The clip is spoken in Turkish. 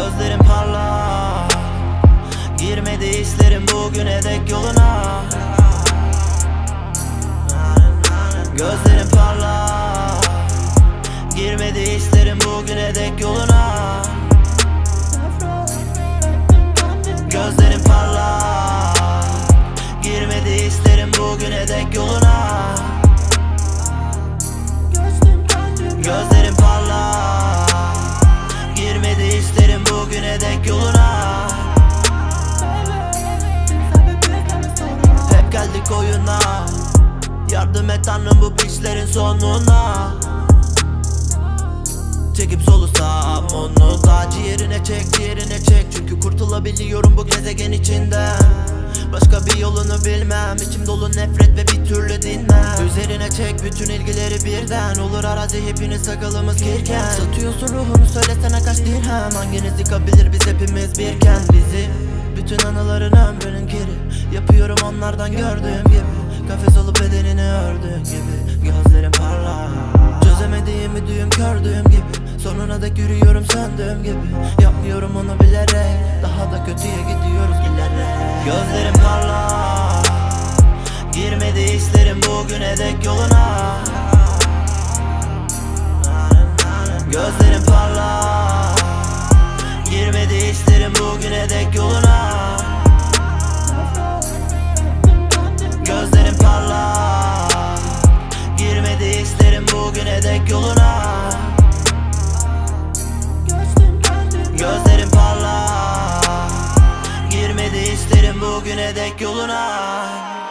Gözlerim parlak. Girmedi hislerim bugüne dek yoluna. Gözlerim parlak. Girmedi hislerim bugüne dek yoluna. Gözlerim parlak. Girmedi hislerim bugüne dek yoluna Hep geldik oyuna Yardım et tanrım bu piçlerin sonuna. Çekip solusam onu. Da Ciğerine çek ciğerine çek. Çünkü kurtulabiliyorum bu gezegen içinden Başka bir yolunu bilmem. İçim dolu nefret ve bir türlü dinmem. Üzerine çek bütün ilgileri birden. Olur arazi hepiniz sakalımız kirken. Satıyorsun ruhunu söylesene kaç dirhem. Hanginiz yıkabilir biz hepimiz birken? Bizi bütün anıların ömrünün geri Yapıyorum onlardan gördüğüm gibi. Kafes olup bedenini ördüğüm gibi. Gözlerim parlak. Çözemediğimi düğüm kördüğüm gibi. Sonuna dek yürüyorum söndüğüm gibi. Yapmıyorum onu bilerek. Daha da kötüye gidiyoruz ileride Gözlerim bugüne dek yoluna